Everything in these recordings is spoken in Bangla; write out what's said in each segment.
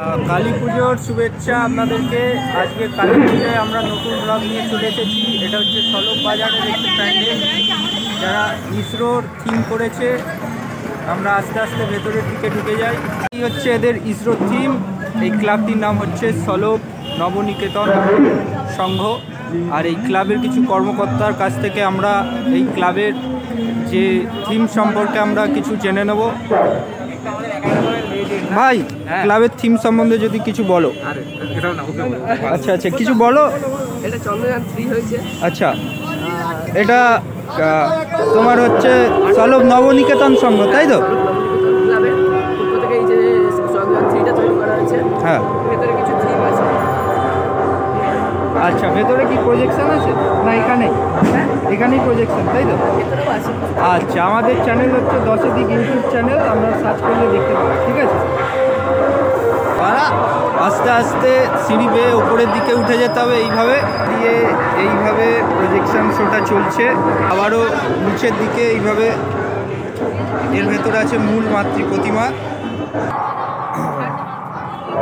কালী পুজোর শুভেচ্ছা আপনাদেরকে। আজকে কালী পুজোয় আমরা নতুন ব্লগ নিয়ে চলে এসেছি। এটা হচ্ছে সলক বাজারের একটি প্যান্ডেল। যারা ইসরোর থিম করেছে, আমরা আস্তে আস্তে ভেতরের দিকে ঢুকে যাই। এই হচ্ছে এদের ইসরোর থিম এই ক্লাবটির নাম হচ্ছে সলক নবনিকেতন সংঘ। আর এই ক্লাবের কিছু কর্মকর্তার কাছ থেকে আমরা এই ক্লাবের যে থিম সম্পর্কে আমরা কিছু জেনে নেব। ভাই হ্যাঁ। ক্লাবের থিম সম্বন্ধে যদি কিছু বলো। আচ্ছা আচ্ছা কিছু বলো এটা চন্দ্রযান থ্রি হয়েছে আচ্ছা এটা তোমার হচ্ছে সলভ নবনিকেতন সংঘ তাই তো আচ্ছা ভেতরে কি প্রজেকশন আছে? না এখানে হ্যাঁ? এখানেই প্রজেকশন তাই তো? আচ্ছা আমাদের চ্যানেল হচ্ছে দশে দিক ইউটিউব চ্যানেল আমরা সার্চ করলে দেখতে পাবো ঠিক আছে? আস্তে আস্তে সিঁড়ি বেয়ে উপরের দিকে উঠে যেতে হবে এইভাবে দিয়ে এইভাবে প্রজেকশন শোটা চলছে। আবারও নিচের দিকে এইভাবে এর ভেতরে আছে মূল মাতৃ প্রতিমা।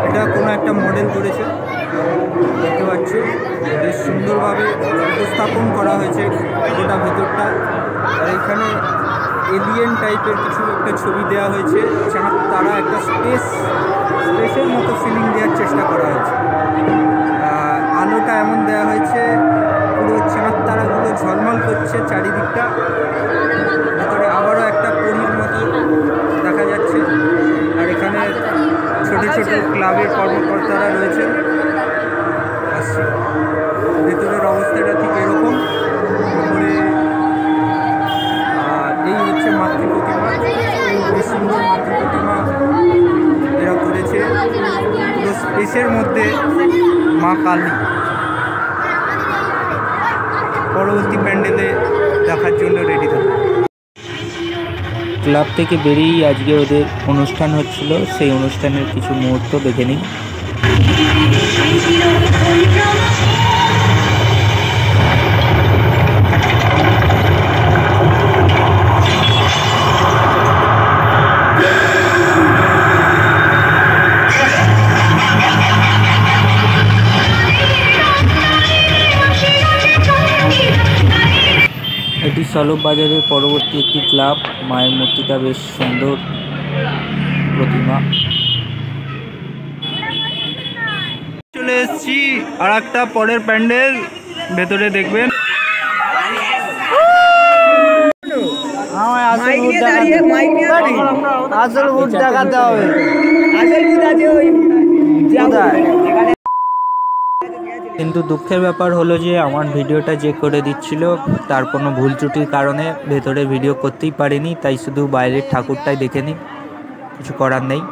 এটা কোনো একটা মডেল করেছে। দেখতে পাচ্ছ বেশ সুন্দরভাবে উপস্থাপন করা হয়েছে গোটা ভেতরটা। আর এখানে এলিয়েন টাইপের কিছু একটা ছবি দেওয়া হয়েছে যেন তারা একটা স্পেস স্পেসের মতো ফিলিং দেওয়ার চেষ্টা করা হয়েছে। আলোটা এমন দেওয়া হয়েছে, পুরো চেনার তারাগুলো ঝলমল করছে চারিদিকটা। ভেতরে আবারও একটা পরীর মতো দেখা যাচ্ছে। আর এখানে ছোট ছোট ক্লাবের কর্মকর্তারা রয়েছেন। আসছি ভেতরের অবস্থাটা ঠিক এরকম। উপরে আর এই হচ্ছে মাতৃ প্রতিমা সুন্দর মাতৃ এরা করেছে। পুরো স্পেসের মধ্যে মা কালী পরবর্তী প্যান্ডেলে দেখার জন্য রেডি থাকে। ক্লাব থেকে বেরিয়েই আজকে ওদের অনুষ্ঠান হচ্ছিল। সেই অনুষ্ঠানের কিছু মুহূর্ত দেখে নিই। এটি সলভ বাজারের পরবর্তী একটি ক্লাব। মায়ের মূর্তিটা বেশ সুন্দর। প্রতিমা। চলে এসেছি আর একটা পরের প্যান্ডেল। ভেতরে দেখবেন। আসল ভোট দেখাতে হবে। আসল ভূত আছে ওই কিন্তু দুঃখের ব্যাপার হলো যে আমার ভিডিওটা যে করে দিচ্ছিল, তার কোনো ভুল ত্রুটির কারণে ভেতরে ভিডিও করতেই পারিনি, তাই শুধু বাইরের ঠাকুরটাই দেখে নিই কিছু করার নেই।